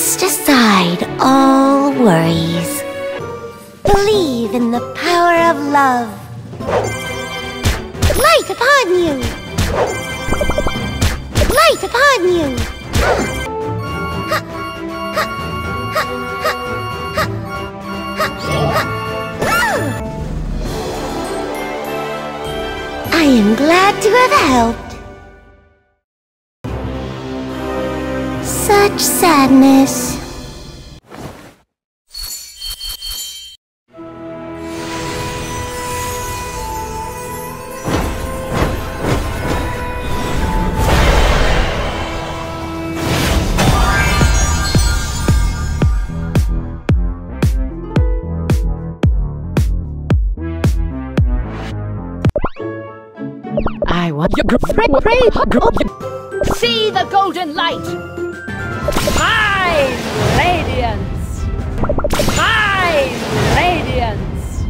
Cast aside all worries. Believe in the power of love. Light upon you! Light upon you! I am glad to have helped. Such sadness. I want you See the golden light! Fine radiance! Fine radiance!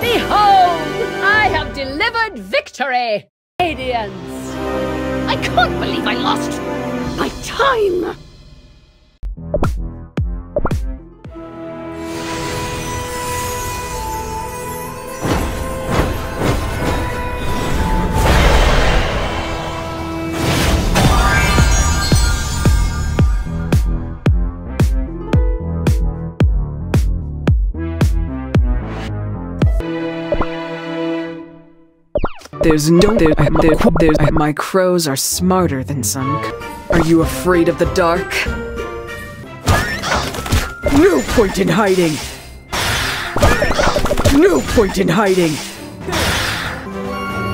Behold! I have delivered victory! Radiance! I can't believe I lost my time! There's no there, there, there's, my crows are smarter than some. Are you afraid of the dark? No point in hiding. No point in hiding.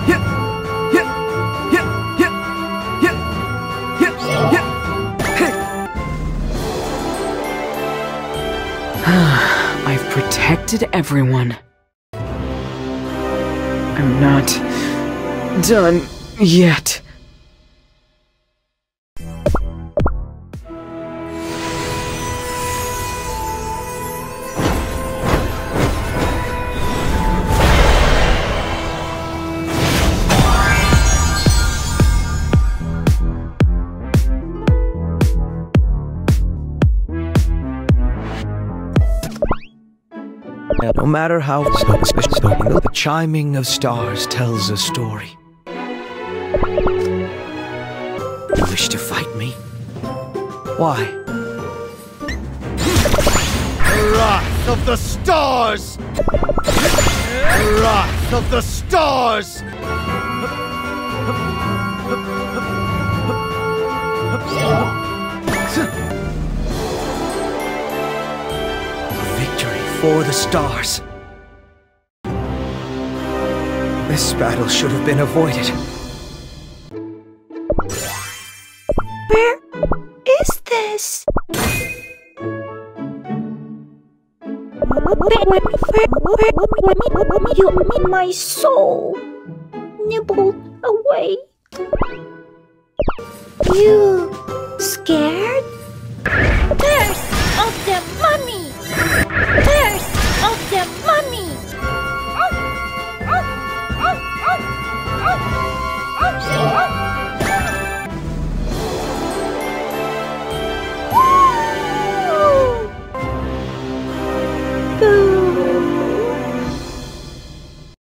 Yep. Yep. Yep. Yep. Yep. Yep. Hey. Ah, I've protected everyone. I'm not done yet. No matter how the chiming of stars tells a story. You wish to fight me? Why? Wrath of the stars! Wrath of the stars! Victory for the stars. This battle should have been avoided. Where is this? You, my soul, nibbled away. You